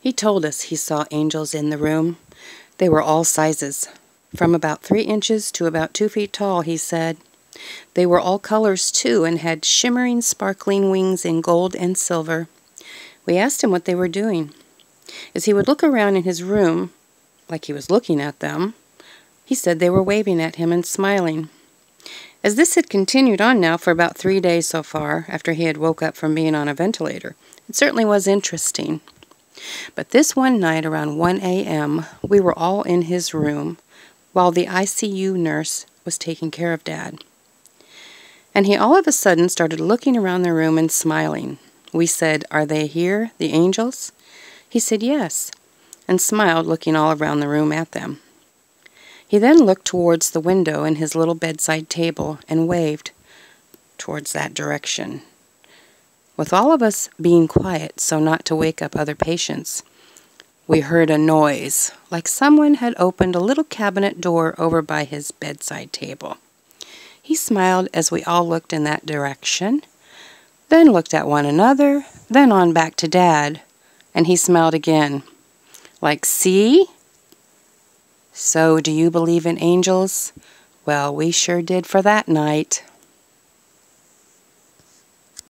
He told us he saw angels in the room. They were all sizes, from about three inches to about two feet tall, he said. They were all colors, too, and had shimmering, sparkling wings in gold and silver. We asked him what they were doing. As he would look around in his room, like he was looking at them, he said they were waving at him and smiling. As this had continued on now for about three days so far, after he had woke up from being on a ventilator, it certainly was interesting. But this one night around 1 a.m., we were all in his room while the ICU nurse was taking care of Dad. And he all of a sudden started looking around the room and smiling. We said, Are they here, the angels? He said, Yes, and smiled, looking all around the room at them. He then looked towards the window in his little bedside table and waved towards that direction. With all of us being quiet so not to wake up other patients, we heard a noise like someone had opened a little cabinet door over by his bedside table. He smiled as we all looked in that direction, then looked at one another, then on back to Dad, and he smiled again. Like, see? So, do you believe in angels? Well, we sure did for that night.